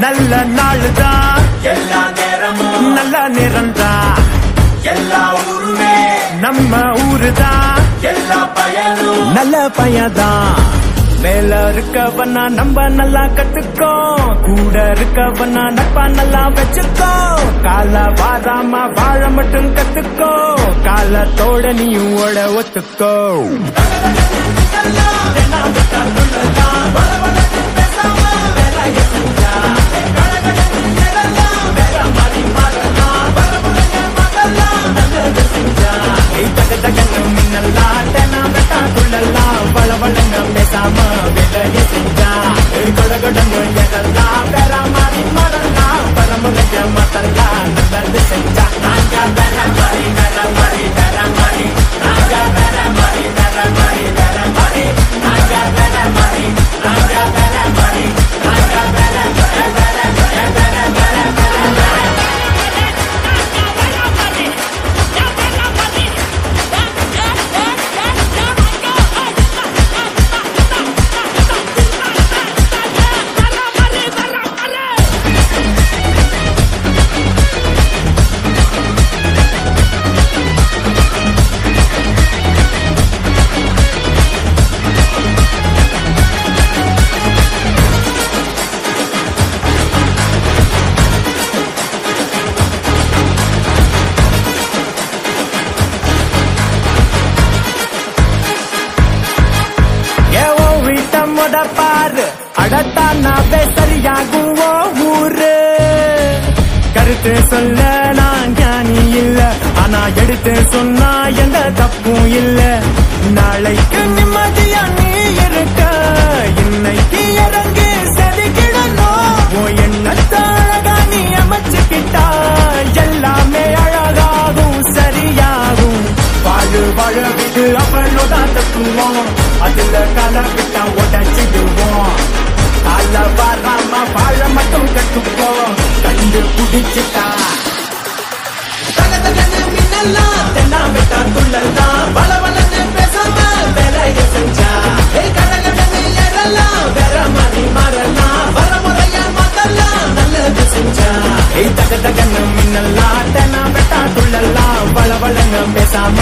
நல்ல நாளுதான் எல்லா நேரமும். நல்ல நேரம்தான் எல்லா ஊருமே. நம்ம ஊருதான் எல்லா பயனும். நல்ல பையன்தான் மேல இருக்கவனா நம்ம நல்லா கத்துக்கோ. கூட இருக்கவனா நட்பா நல்லா வச்சுக்கோ. கால வாராம வாழ மட்டும் கத்துக்கோ. காலத்தோட நீயும் ஓட ஒத்துக்கோ. அடத்தானாவே சரியாகும் ஓ ஊரு? கருத்து சொல்ல நான் ஞானி இல்ல. ஆனா எடுத்து சொன்னா எந்த தப்பும் இல்ல. நாளைக்கு நிம்மதியா நீ இருக்க. இன்னைக்கு இறங்கி செதுக்கிடணும். ஓ எண்ணத்தை அழகா நீ அமைச்சுக்கிட்டா. எல்லாமே அழகாகும் சரியாகும். வாழு வாழ விடு அவளோட தப்புவோம். அதுல கலப்பிட்டா உடச்சிடுவோம். கால வாழ மட்டும் கட்டுப்போம் கண்டு குடிச்சுட்டா தென்னாமிட்டா துள்ளலாம் வள வளன்னு பேசாம வேலையை செஞ்சா ஏய் வேற மாதிரி மாறலாம் வரமுறையா மாத்தலாம் நல்லது செஞ்சா தக தகன்னு மின்னலாம் தென்னாமிட்டா துள்ளலாம் பேசாம